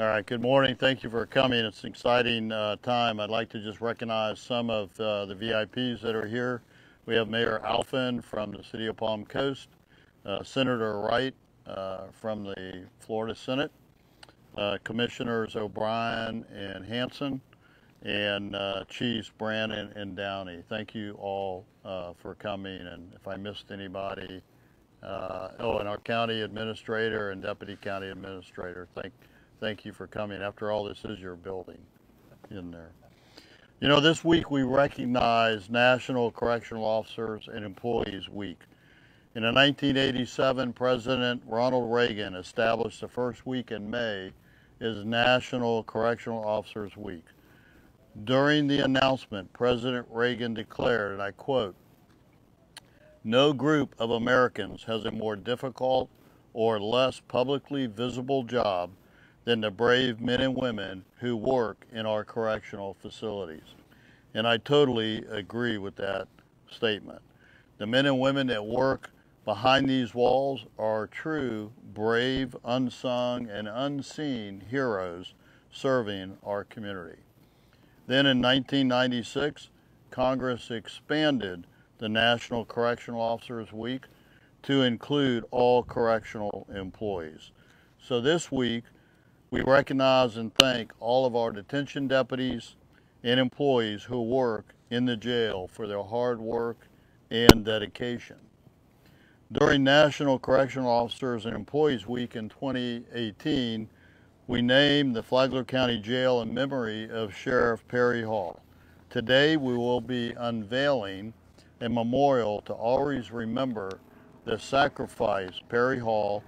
All right, good morning. Thank you for coming. It's an exciting uh, time. I'd like to just recognize some of uh, the VIPs that are here. We have Mayor Alfin from the City of Palm Coast, uh, Senator Wright uh, from the Florida Senate, uh, Commissioners O'Brien and Hansen, and uh, Chiefs Brandon and Doughney. Thank you all for coming, and if I missed anybody, oh, and our county administrator and deputy county administrator, thank thank you for coming. After all, this is your building in there. You know, this week we recognize National Correctional Officers and Employees Week. In 1987, President Ronald Reagan established the first week in May as National Correctional Officers Week. During the announcement, President Reagan declared, and I quote, no group of Americans has a more difficult or less publicly visible job than the brave men and women who work in our correctional facilities. And I totally agree with that statement. The men and women that work behind these walls are true, brave, unsung, and unseen heroes serving our community. Then in 1996, Congress expanded the National Correctional Officers Week to include all correctional employees. So this week, we recognize and thank all of our detention deputies and employees who work in the jail for their hard work and dedication. During National Correctional Officers and Employees Week in 2018, we named the Flagler County Jail in memory of Sheriff Perry Hall. Today we will be unveiling a memorial to always remember the sacrifice Perry Hall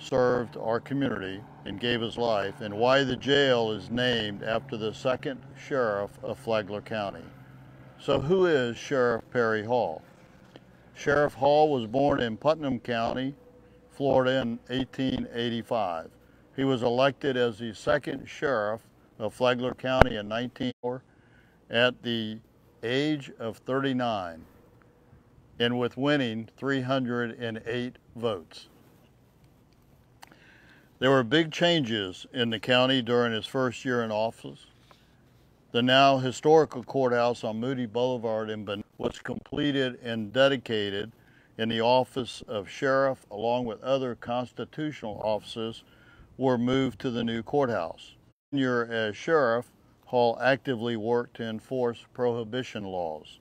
served our community and gave his life, and why the jail is named after the second sheriff of Flagler County. So who is Sheriff Perry Hall? Sheriff Hall was born in Putnam County, Florida in 1885. He was elected as the second sheriff of Flagler County in 1904 at the age of 39 and with winning 308 votes. There were big changes in the county during his first year in office. The now historical courthouse on Moody Boulevard in was completed and dedicated and the office of sheriff along with other constitutional offices were moved to the new courthouse. Year as sheriff, Hall actively worked to enforce prohibition laws.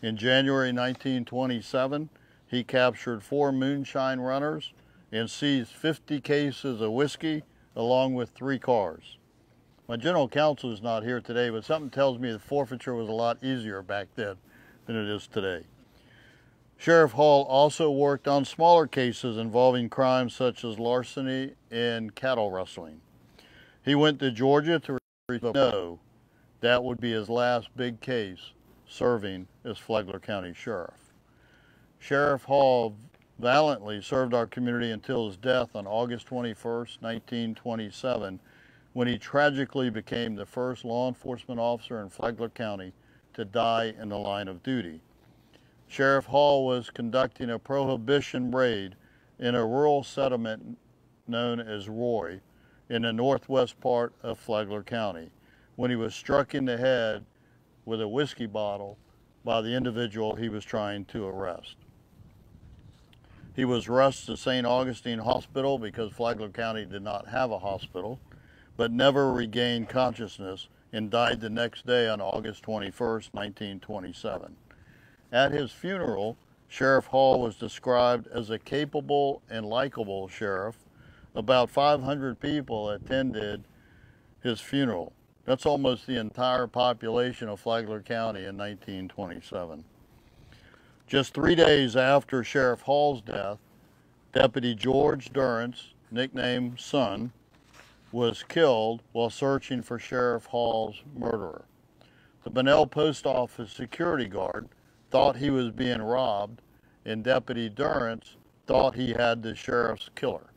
In January 1927, he captured four moonshine runners and seized 50 cases of whiskey along with three cars. My general counsel is not here today, but something tells me the forfeiture was a lot easier back then than it is today. Sheriff Hall also worked on smaller cases involving crimes such as larceny and cattle rustling. He went to Georgia to know that would be his last big case serving as Flagler County Sheriff. Sheriff Hall valiantly served our community until his death on August 21, 1927, when he tragically became the first law enforcement officer in Flagler County to die in the line of duty. Sheriff Hall was conducting a prohibition raid in a rural settlement known as Roy in the northwest part of Flagler County when he was struck in the head with a whiskey bottle by the individual he was trying to arrest. He was rushed to St. Augustine Hospital because Flagler County did not have a hospital, but never regained consciousness and died the next day on August 21, 1927. At his funeral, Sheriff Hall was described as a capable and likable sheriff. About 500 people attended his funeral. That's almost the entire population of Flagler County in 1927. Just three days after Sheriff Hall's death, Deputy George Durrance, nicknamed Son, was killed while searching for Sheriff Hall's murderer. The Bunnell Post Office security guard thought he was being robbed, and Deputy Durrance thought he had the sheriff's killer.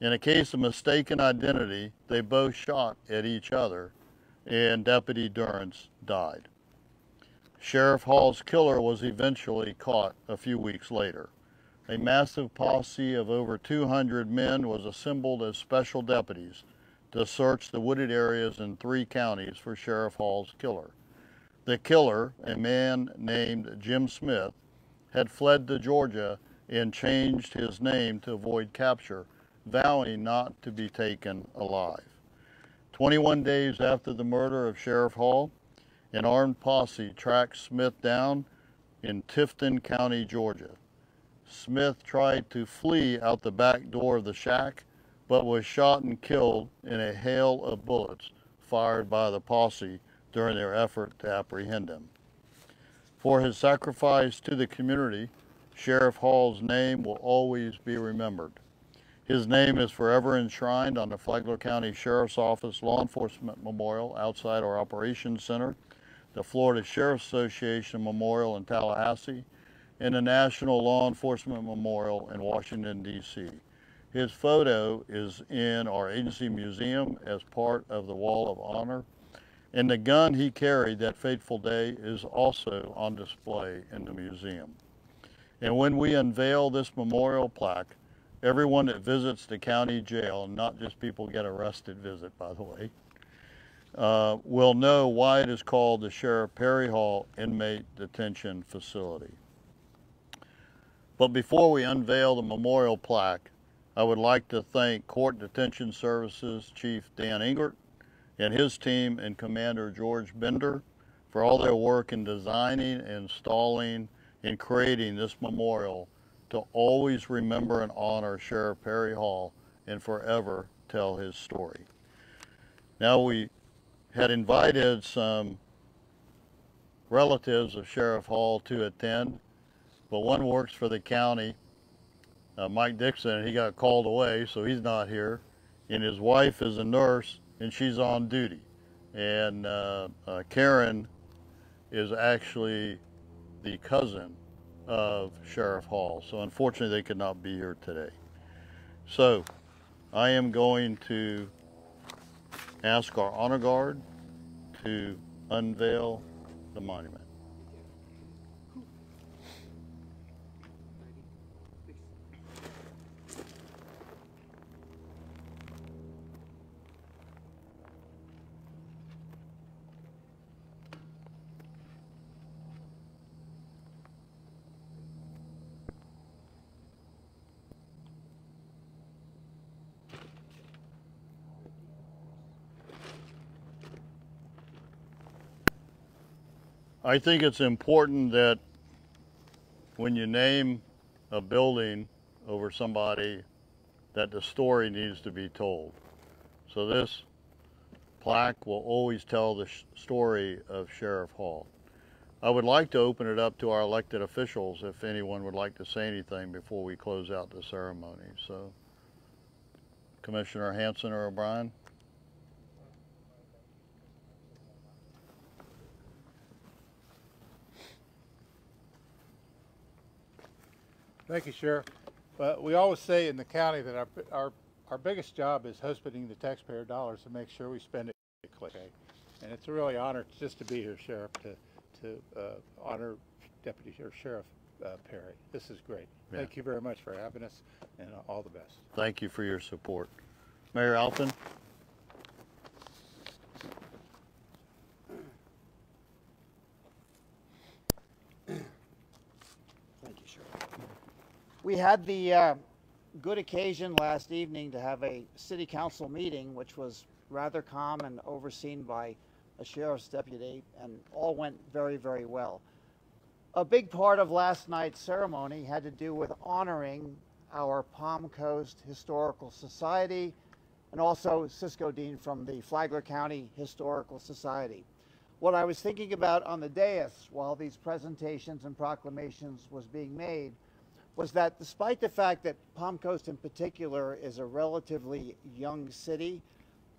In a case of mistaken identity, they both shot at each other, and Deputy Durrance died. Sheriff Hall's killer was eventually caught a few weeks later. a massive posse of over 200 men was assembled as special deputies to search the wooded areas in three counties for Sheriff Hall's killer. The killer, a man named Jim Smith, had fled to Georgia and changed his name to avoid capture, vowing not to be taken alive. 21 days after the murder of Sheriff Hall, an armed posse tracked Smith down in Tifton County, Georgia. Smith tried to flee out the back door of the shack, but was shot and killed in a hail of bullets fired by the posse during their effort to apprehend him. For his sacrifice to the community, Sheriff Hall's name will always be remembered. His name is forever enshrined on the Flagler County Sheriff's Office Law Enforcement Memorial outside our Operations Center, the Florida Sheriff's Association Memorial in Tallahassee, and the National Law Enforcement Memorial in Washington, D.C. His photo is in our agency museum as part of the Wall of Honor, and the gun he carried that fateful day is also on display in the museum. And when we unveil this memorial plaque, everyone that visits the county jail, not just people get arrested visit, by the way, uh, will know why it is called the Sheriff Perry Hall Inmate Detention Facility. But before we unveil the memorial plaque, I would like to thank Court Detention Services Chief Dan Engert and his team and Commander George Bender for all their work in designing, installing, and creating this memorial to always remember and honor Sheriff Perry Hall and forever tell his story. Now we had invited some relatives of Sheriff Hall to attend but one works for the county, uh, Mike Dixon, he got called away, so he's not here. And his wife is a nurse, and she's on duty. And uh, uh, Karen is actually the cousin of Sheriff Hall. So unfortunately, they could not be here today. So I am going to ask our honor guard to unveil the monument. I think it's important that when you name a building over somebody that the story needs to be told. So this plaque will always tell the story of Sheriff Hall. I would like to open it up to our elected officials if anyone would like to say anything before we close out the ceremony. So Commissioner Hansen or O'Brien? Thank you, Sheriff. But we always say in the county that our, our, our biggest job is husbanding the taxpayer dollars to make sure we spend it correctly. And it's a really honor just to be here, Sheriff, to, to uh, honor Deputy or Sheriff uh, Perry. This is great. Yeah. Thank you very much for having us, and uh, all the best. Thank you for your support. Mayor Alfin? Thank you, Sheriff. We had the uh, good occasion last evening to have a city council meeting, which was rather calm and overseen by a sheriff's deputy, and all went very, very well. A big part of last night's ceremony had to do with honoring our Palm Coast Historical Society and also Sisco Deen from the Flagler County Historical Society. What I was thinking about on the dais while these presentations and proclamations was being made was that despite the fact that Palm Coast in particular is a relatively young city,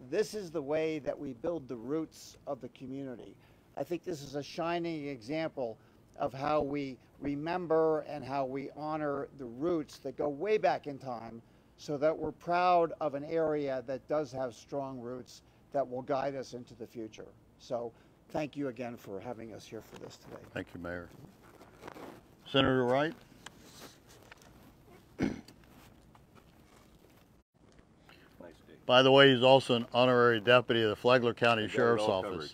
this is the way that we build the roots of the community. I think this is a shining example of how we remember and how we honor the roots that go way back in time so that we're proud of an area that does have strong roots that will guide us into the future. So thank you again for having us here for this today. Thank you, Mayor. Senator Wright? By the way, he's also an honorary deputy of the Flagler County You Sheriff's Office. covered.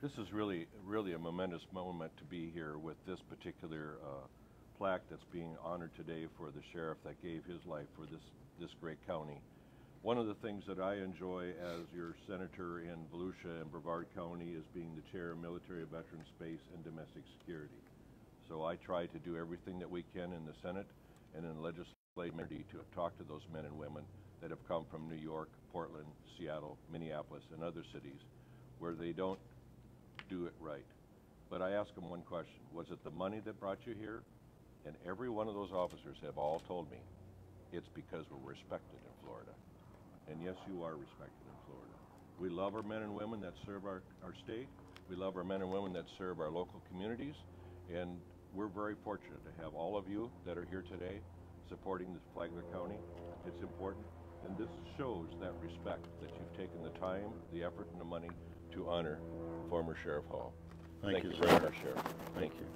This is really, really a momentous moment to be here with this particular uh, plaque that's being honored today for the sheriff that gave his life for this, this great county. One of the things that I enjoy as your senator in Volusia and Brevard County is being the chair of military, veteran, space, and domestic security. So I try to do everything that we can in the Senate and in the committee to talk to those men and women that have come from New York, Portland, Seattle, Minneapolis, and other cities where they don't do it right. But I ask them one question. Was it the money that brought you here? And every one of those officers have all told me it's because we're respected in Florida. And yes, you are respected in Florida. We love our men and women that serve our, our state. We love our men and women that serve our local communities. And we're very fortunate to have all of you that are here today supporting the Flagler County. It's important. And this shows that respect that you've taken the time, the effort, and the money to honor former Sheriff Hall. Thank you, very sir. much, Sheriff. Thank you.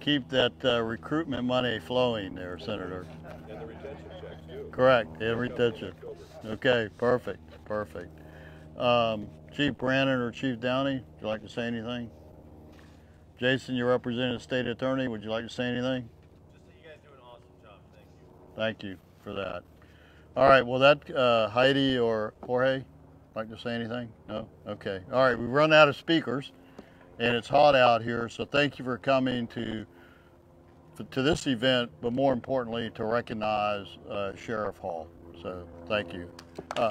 Keep that uh, recruitment money flowing there, Senator. And the retention checks too. Correct, and retention. Okay, perfect, perfect. Um, Chief Brandon or Chief Doughney, would you like to say anything? Jason, you represent the state attorney, would you like to say anything? Just that you guys do an awesome job. Thank you. Thank you for that. All right, well, that uh, Heidi or Jorge like to say anything? No? Okay. All right, we've run out of speakers, and it's hot out here, so thank you for coming to to this event, but more importantly, to recognize uh, Sheriff Hall. So thank you. Uh,